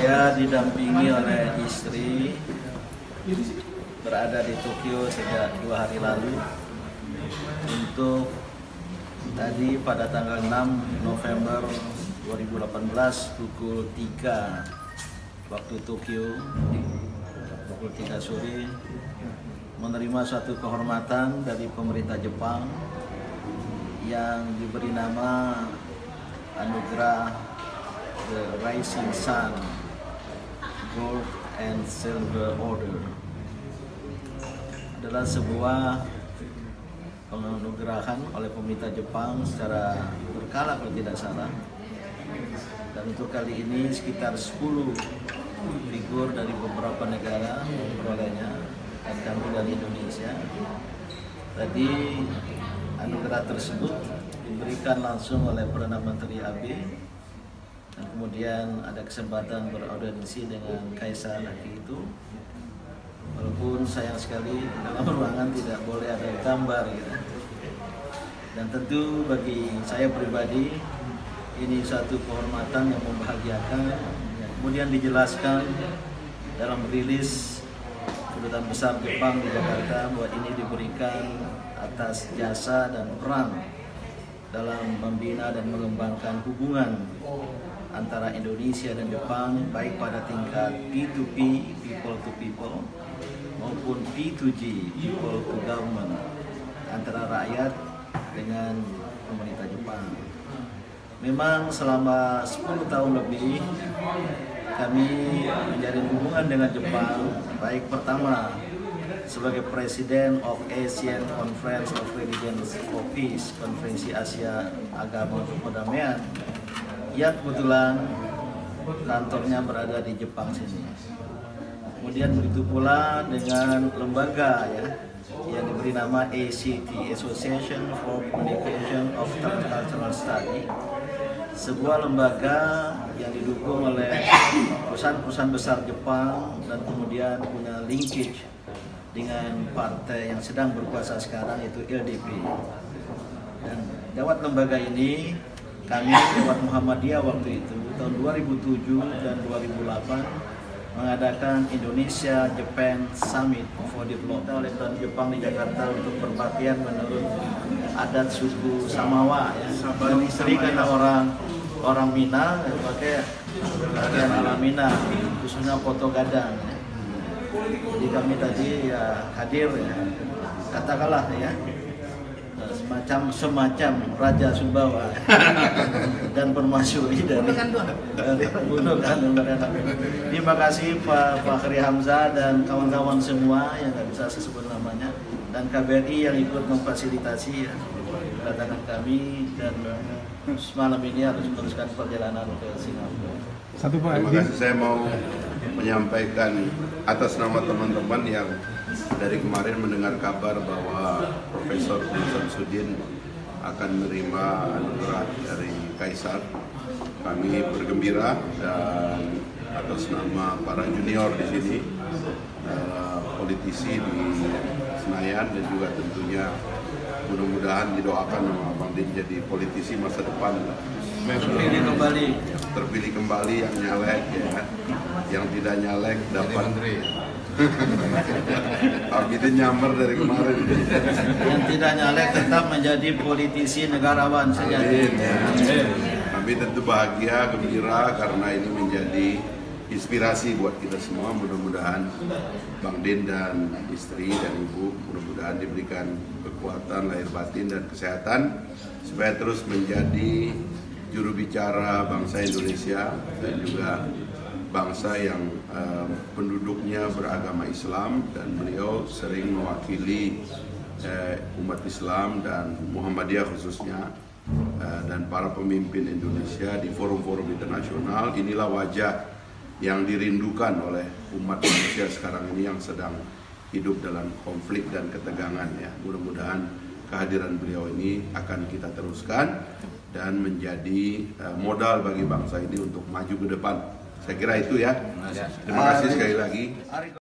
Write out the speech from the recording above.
Saya didampingi oleh istri berada di Tokyo sejak dua hari lalu. Untuk tadi pada tanggal 6 November 2018 pukul 3 waktu Tokyo pukul 3 sore menerima suatu kehormatan dari pemerintah Jepang yang diberi nama anugerah The Rising Sun Gold and Silver Order. Adalah sebuah penganugerahan oleh pemerintah Jepang secara berkala kalau tidak salah. Dan untuk kali ini sekitar 10 figur dari beberapa negara memperolehnya dan kami dari Indonesia. Tadi anugerah tersebut diberikan langsung oleh Perdana Menteri Abe dan kemudian ada kesempatan beraudiensi dengan Kaisar Aki itu walaupun sayang sekali dalam ruangan tidak boleh ada gambar gitu. dan tentu bagi saya pribadi ini satu kehormatan yang membahagiakan kemudian dijelaskan dalam rilis kedutaan besar Jepang di Jakarta bahwa ini diberikan atas jasa dan peran dalam membina dan mengembangkan hubungan antara Indonesia dan Jepang baik pada tingkat P2P people to people maupun P2G people to government antara rakyat dengan pemerintah Jepang. Memang selama 10 tahun lebih kami menjalin hubungan dengan Jepang baik pertama sebagai Presiden of Asian Conference of Religions for Peace, Konferensi Asia Agama untuk Perdamaian yang kebetulan kantornya berada di Jepang sini. Kemudian begitu pula dengan lembaga ya yang diberi nama ACT Association for Communication of Cultural Study sebuah lembaga yang didukung oleh perusahaan-perusahaan besar Jepang dan kemudian punya linkage dengan partai yang sedang berkuasa sekarang yaitu LDP dan lewat lembaga ini kami lewat Muhammadiyah waktu itu tahun 2007 dan 2008 mengadakan Indonesia Japan Summit for Development oleh Jepang di Jakarta untuk berbaktian menurut adat suku Samawa ya. Dan istri karena orang orang Minang ya, pakai pakaian ala Minang khususnya foto gadang ya. Jadi kami tadi ya hadir ya katakanlah ya semacam semacam Raja Sumbawa dan permasyuri dari Gunung kan Terima kasih Pak Fakhri Hamzah dan kawan-kawan semua yang nggak bisa saya sebut namanya dan KBRI yang ikut memfasilitasi ya, kedatangan kami dan malam ini harus meneruskan perjalanan ke Singapura. Satu Pak. Terima kasih saya mau menyampaikan atas nama teman-teman yang dari kemarin mendengar kabar bahwa Profesor Samsudin akan menerima anugerah dari Kaisar. Kami bergembira dan atas nama para junior di sini, eh, politisi di Senayan dan juga tentunya mudah-mudahan didoakan sama Bang Din jadi politisi masa depan Terpilih kembali. terpilih kembali yang nyalek ya yang tidak nyalek dapat Pak Bidin nyamar dari kemarin Yang tidak nyalek tetap menjadi politisi negarawan sejati. Amin, ya. Kami tentu bahagia, gembira karena ini menjadi inspirasi buat kita semua. Mudah-mudahan Bang Din dan istri dan ibu mudah-mudahan diberikan kekuatan lahir batin dan kesehatan supaya terus menjadi juru bicara bangsa Indonesia dan juga bangsa yang eh, penduduknya beragama Islam dan beliau sering mewakili eh, umat Islam dan Muhammadiyah khususnya eh, dan para pemimpin Indonesia di forum-forum internasional. Inilah wajah yang dirindukan oleh umat manusia sekarang ini yang sedang hidup dalam konflik dan ketegangan ya. Mudah-mudahan kehadiran beliau ini akan kita teruskan dan menjadi eh, modal bagi bangsa ini untuk maju ke depan. Saya kira itu ya. Terima kasih. Sekali lagi